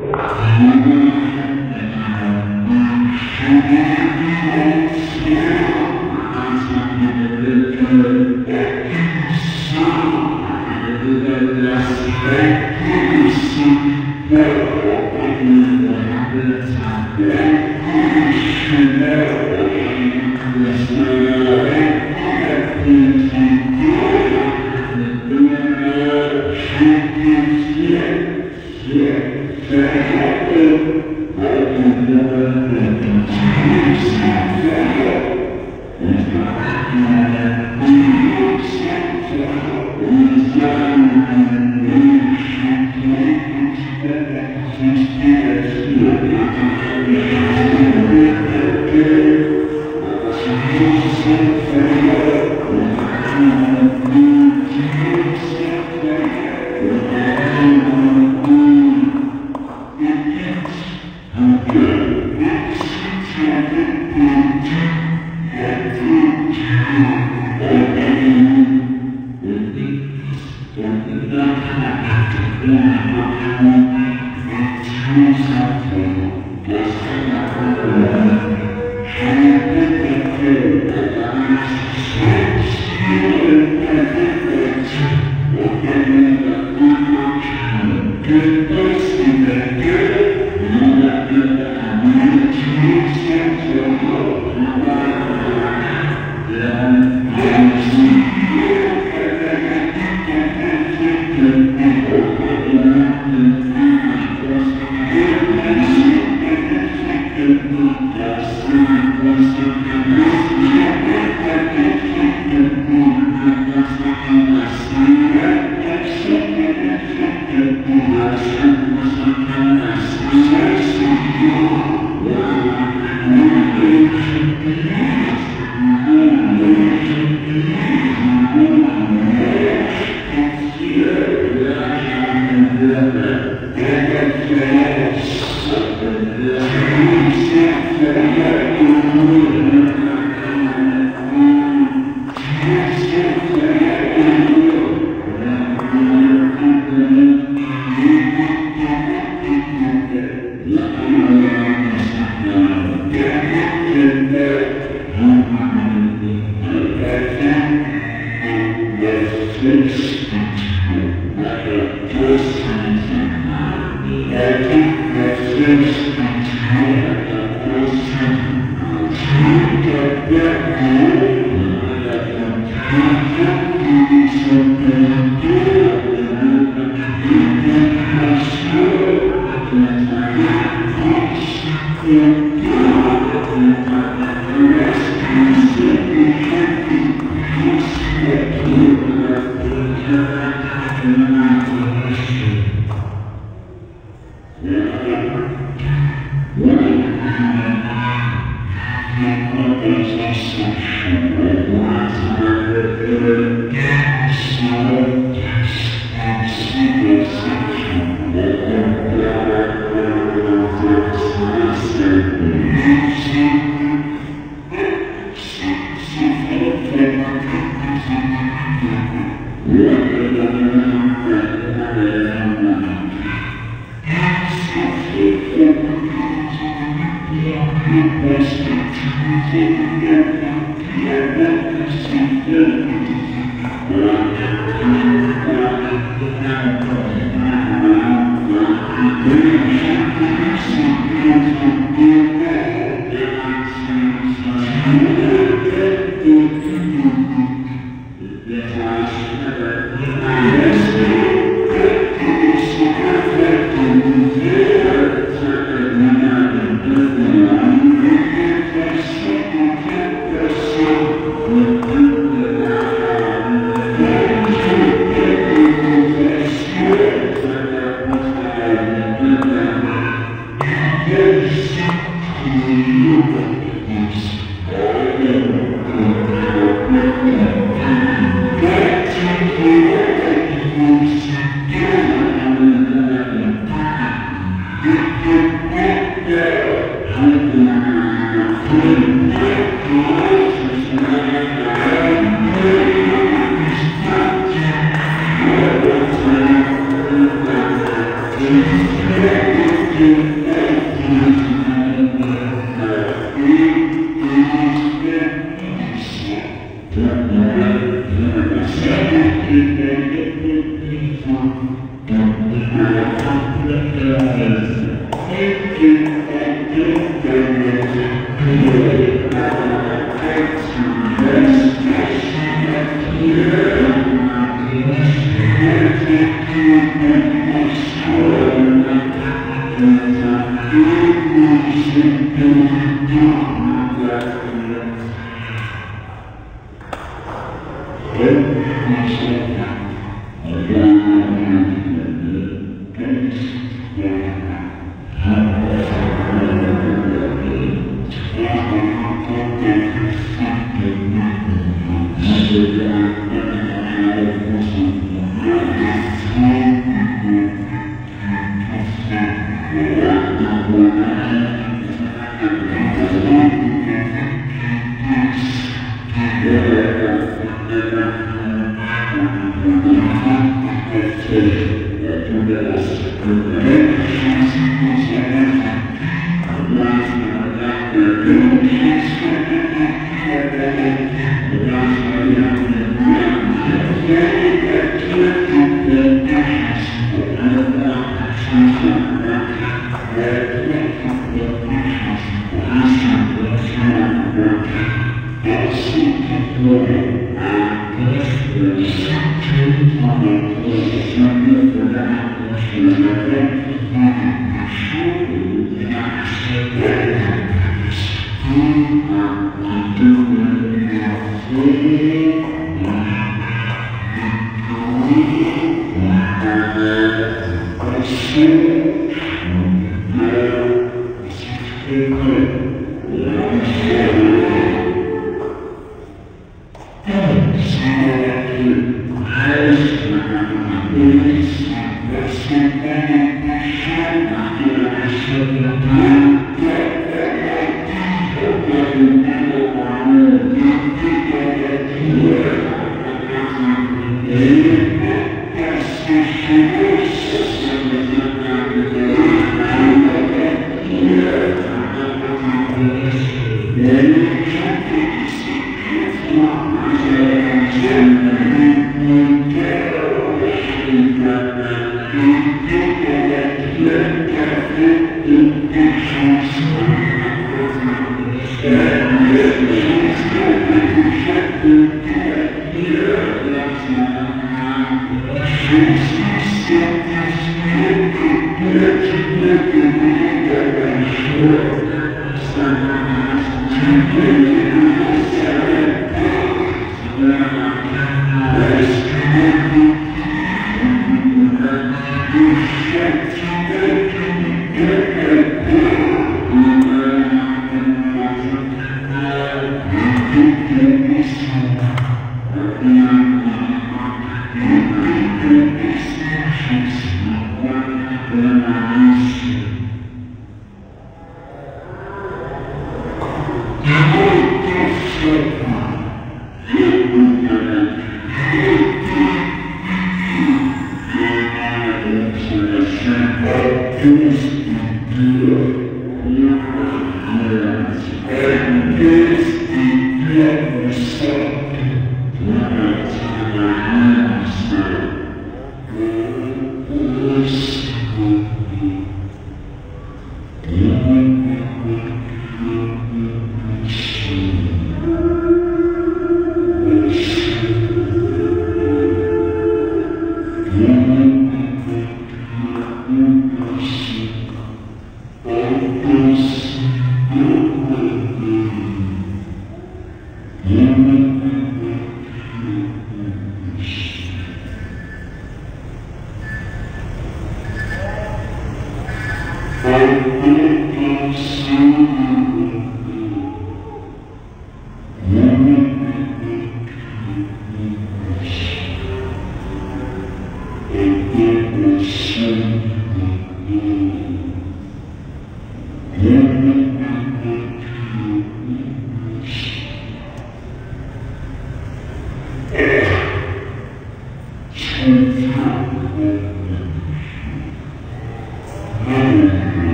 Thank you.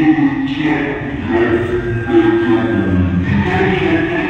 Thank you.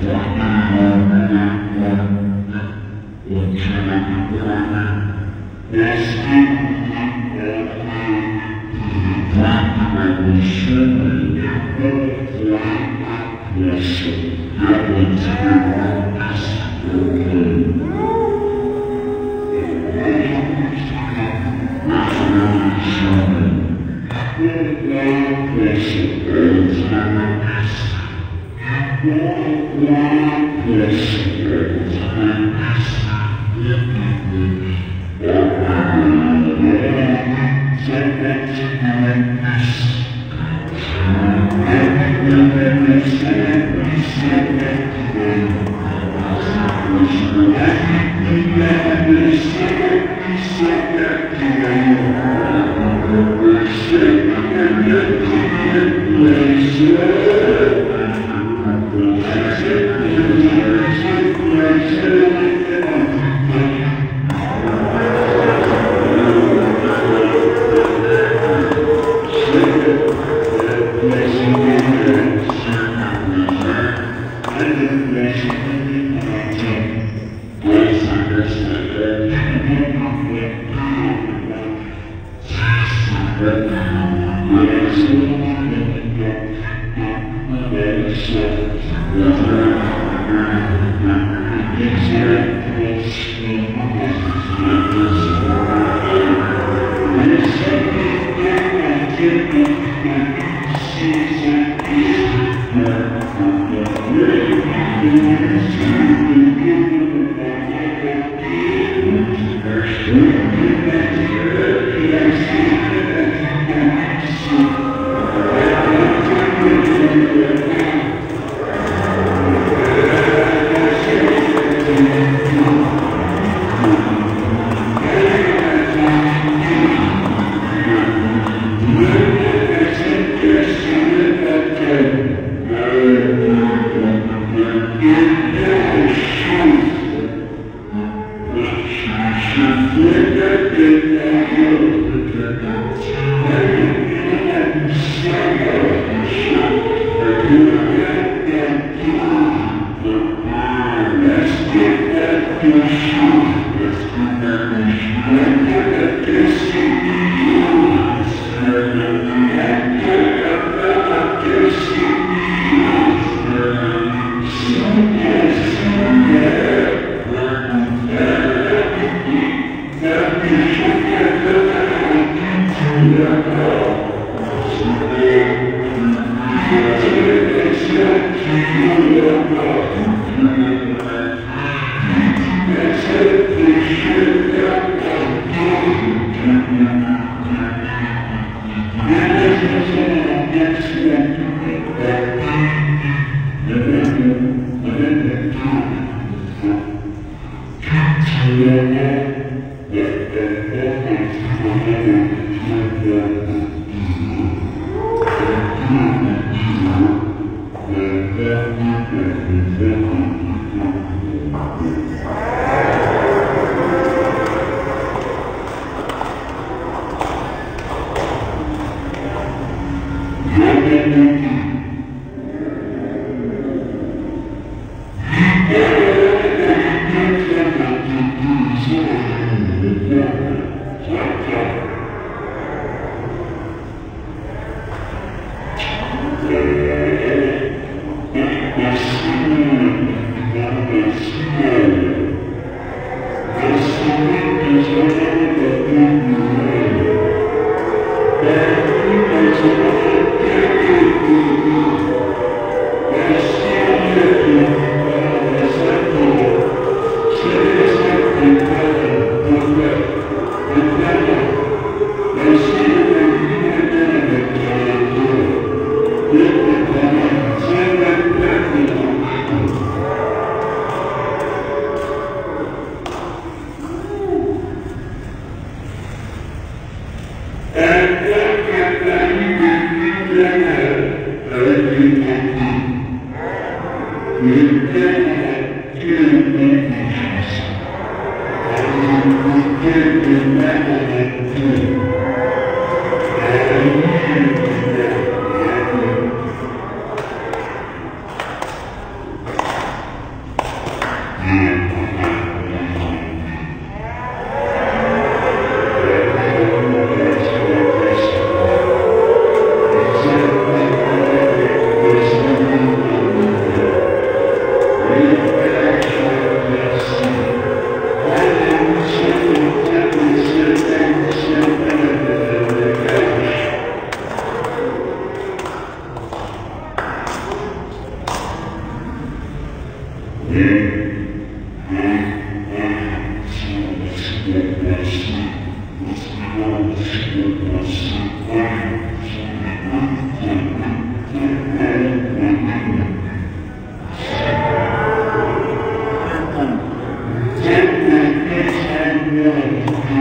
Thank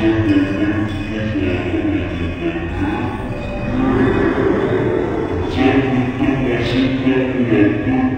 Thank you.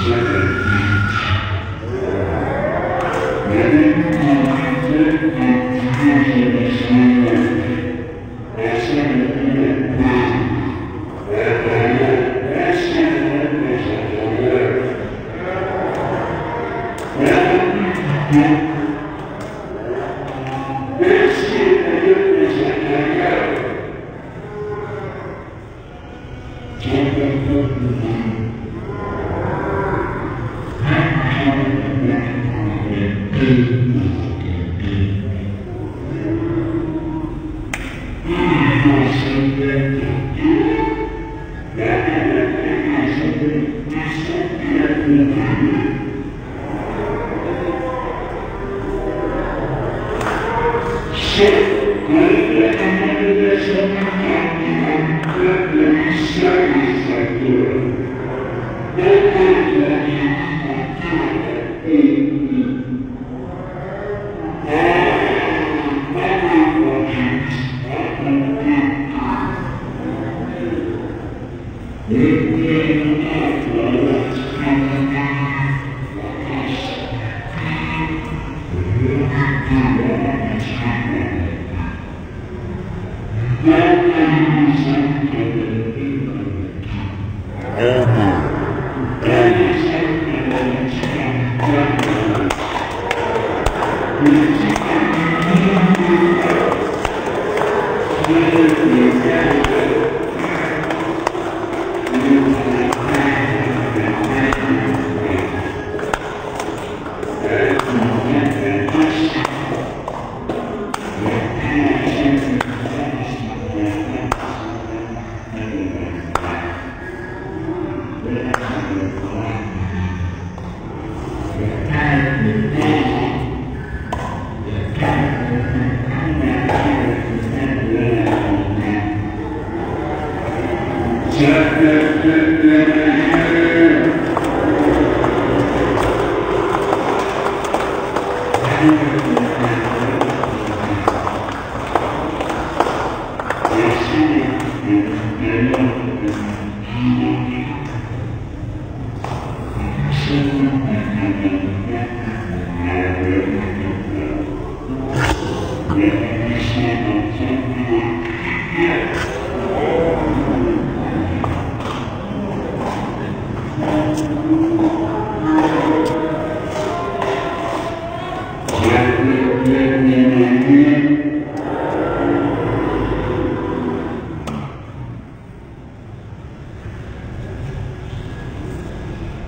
Yeah.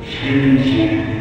실, 실실.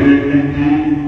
được bình an